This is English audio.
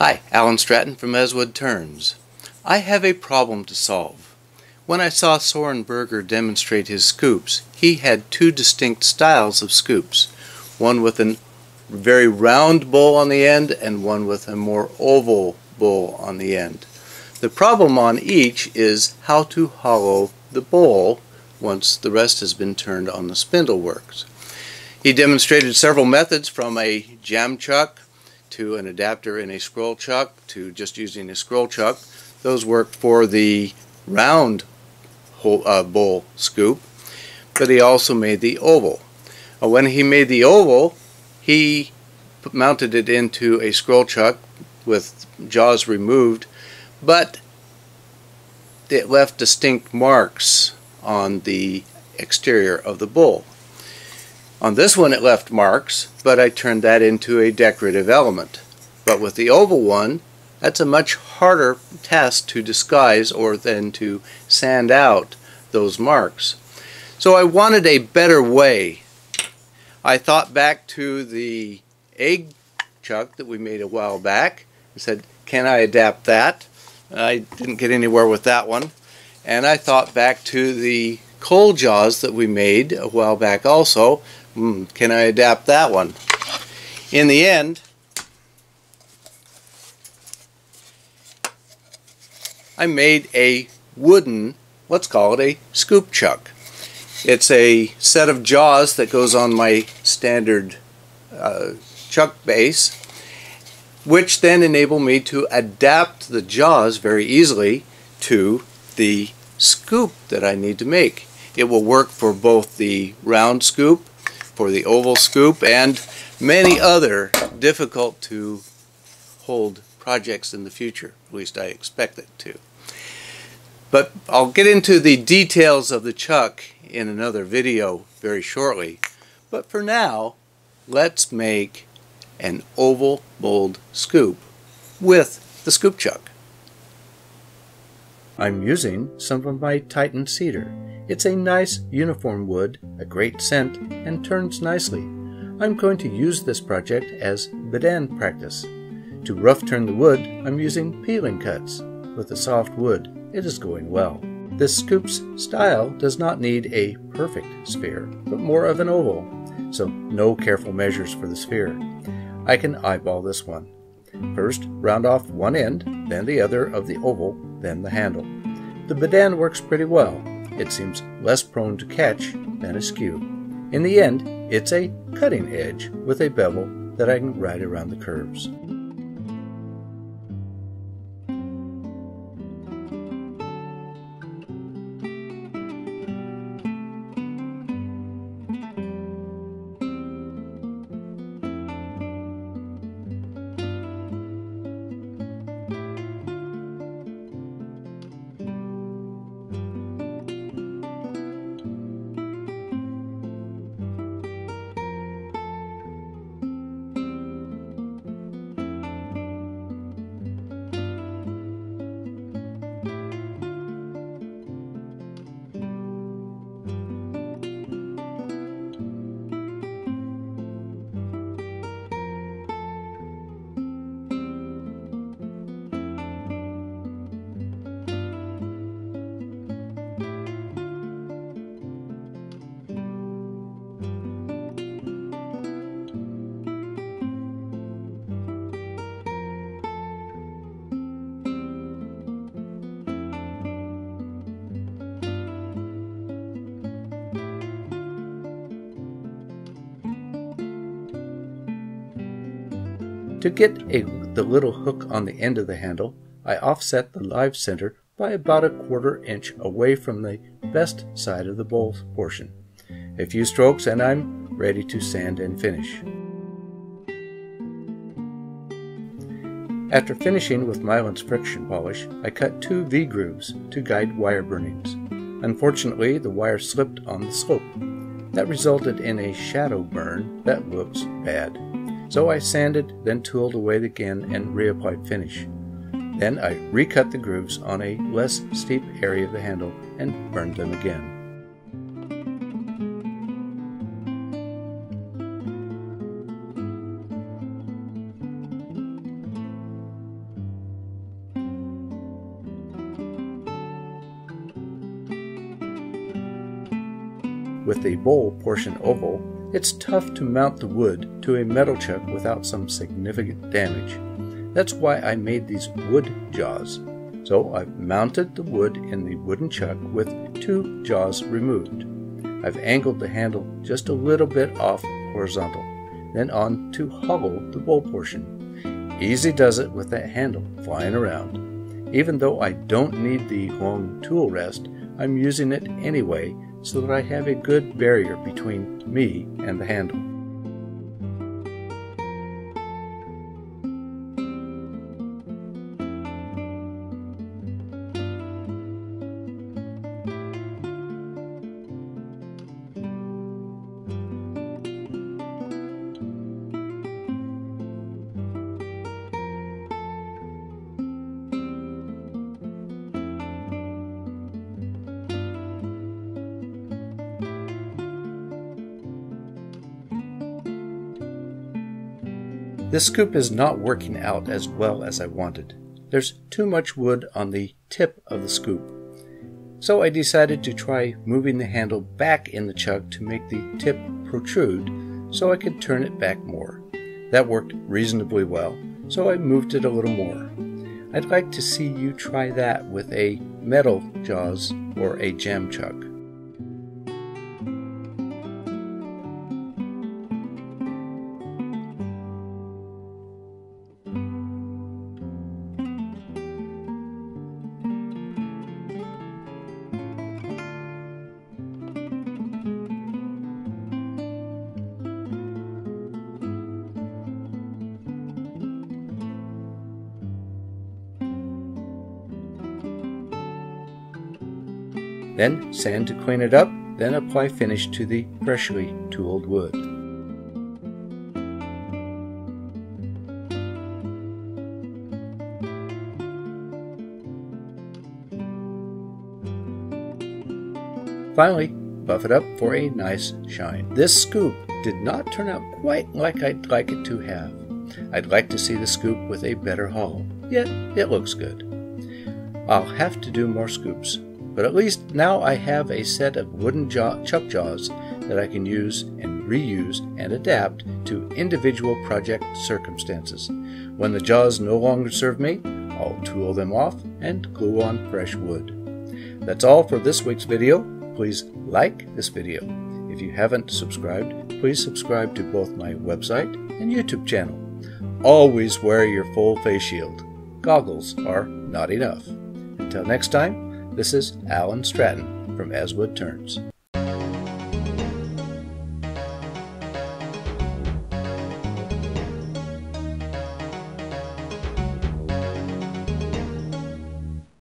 Hi, Alan Stratton from As Wood Turns. I have a problem to solve. When I saw Soren Berger demonstrate his scoops, he had two distinct styles of scoops. One with a very round bowl on the end and one with a more oval bowl on the end. The problem on each is how to hollow the bowl once the rest has been turned on the spindle works. He demonstrated several methods from a jam chuck to an adapter in a scroll chuck to just using a scroll chuck. Those worked for the round uh, bowl scoop, but he also made the oval. Uh, when he made the oval, he mounted it into a scroll chuck with jaws removed, but it left distinct marks on the exterior of the bowl. On this one it left marks, but I turned that into a decorative element. But with the oval one, that's a much harder task to disguise or than to sand out those marks. So I wanted a better way. I thought back to the egg chuck that we made a while back and said, can I adapt that? I didn't get anywhere with that one. And I thought back to the Cole jaws that we made a while back also. Hmm, can I adapt that one? In the end, I made a wooden, let's call it a scoop chuck. It's a set of jaws that goes on my standard uh, chuck base, which then enable me to adapt the jaws very easily to the scoop that I need to make. It will work for both the round scoop, for the oval scoop, and many other difficult to hold projects in the future. At least I expect it to. But I'll get into the details of the chuck in another video very shortly. But for now, let's make an oval mold scoop with the scoop chuck. I'm using some of my Titan cedar. It's a nice uniform wood, a great scent, and turns nicely. I'm going to use this project as bedan practice. To rough turn the wood, I'm using peeling cuts. With the soft wood, it is going well. This scoop's style does not need a perfect sphere, but more of an oval, so no careful measures for the sphere. I can eyeball this one. First, round off one end, then the other of the oval, then the handle. The bedan works pretty well. It seems less prone to catch than a skew. In the end, it's a cutting edge with a bevel that I can ride around the curves. To get a, the little hook on the end of the handle, I offset the live center by about a quarter inch away from the best side of the bowl portion. A few strokes and I'm ready to sand and finish. After finishing with Mylands friction polish, I cut two V-grooves to guide wire burnings. Unfortunately, the wire slipped on the slope. That resulted in a shadow burn that looks bad. So I sanded, then tooled away again and reapplied finish. Then I recut the grooves on a less steep area of the handle and burned them again. With the bowl portion oval, it's tough to mount the wood to a metal chuck without some significant damage. That's why I made these wood jaws. So I've mounted the wood in the wooden chuck with two jaws removed. I've angled the handle just a little bit off horizontal, then on to hollow the bowl portion. Easy does it with that handle flying around. Even though I don't need the long tool rest, I'm using it anyway so that I have a good barrier between me and the handle. This scoop is not working out as well as I wanted. There's too much wood on the tip of the scoop. So I decided to try moving the handle back in the chuck to make the tip protrude so I could turn it back more. That worked reasonably well, so I moved it a little more. I'd like to see you try that with a metal jaws or a jam chuck. Then sand to clean it up, then apply finish to the freshly tooled wood. Finally, buff it up for a nice shine. This scoop did not turn out quite like I'd like it to have. I'd like to see the scoop with a better hull, yet it looks good. I'll have to do more scoops, but at least now I have a set of wooden jaw, chuck jaws that I can use and reuse and adapt to individual project circumstances. When the jaws no longer serve me, I'll tool them off and glue on fresh wood. That's all for this week's video. Please like this video. If you haven't subscribed, please subscribe to both my website and YouTube channel. Always wear your full face shield. Goggles are not enough. Until next time, this is Alan Stratton from As Wood Turns.